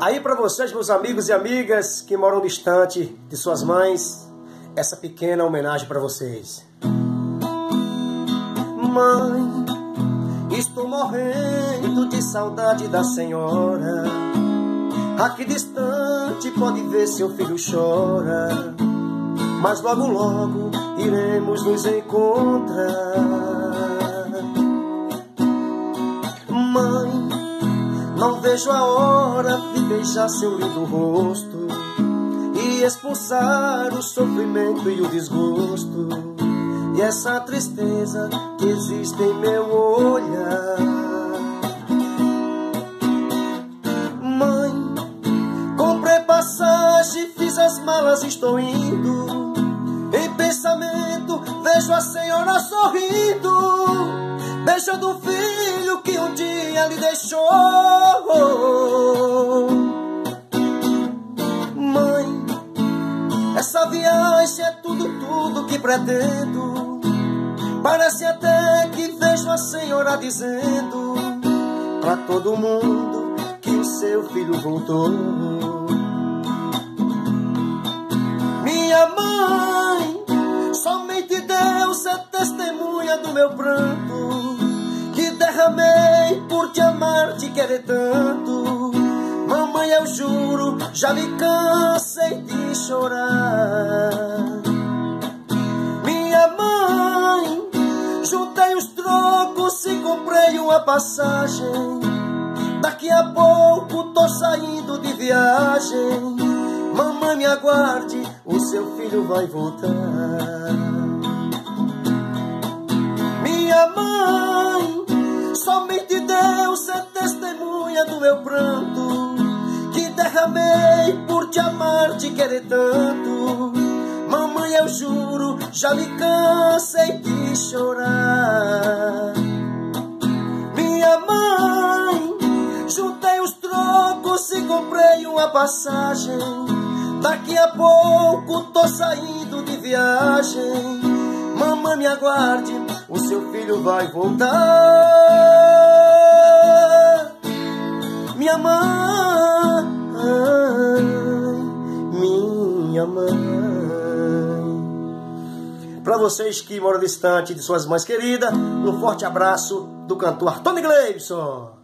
Aí para vocês, meus amigos e amigas que moram distante de suas mães, essa pequena homenagem para vocês. Mãe, estou morrendo de saudade da senhora. Aqui distante pode ver seu filho chora, mas logo logo iremos nos encontrar. Não vejo a hora de beijar seu lindo rosto e expulsar o sofrimento e o desgosto e essa tristeza que existe em meu olhar. Mãe, comprei passagem, fiz as malas, estou indo. Em pensamento vejo a senhora sorrindo beijando o filho que um dia lhe deixou. Mãe, essa viagem é tudo, tudo que pretendo. Parece até que vejo a senhora dizendo pra todo mundo que o seu filho voltou. Minha mãe, somente Deus é testemunha do meu pranto derramei por te amar, te querer tanto. Mamãe, eu juro, já me cansei de chorar. Minha mãe, juntei os trocos e comprei uma passagem. Daqui a pouco tô saindo de viagem. Mamãe, me aguarde, o seu filho vai voltar. Do meu pranto Que derramei por te amar, te querer tanto. Mamãe, eu juro, já me cansei de chorar. Minha mãe, juntei os trocos e comprei uma passagem. Daqui a pouco tô saindo de viagem. Mamãe, me aguarde, o seu filho vai voltar minha mãe, minha mãe. Para vocês que moram distante de suas mães queridas, um forte abraço do cantor Tony Gleibson.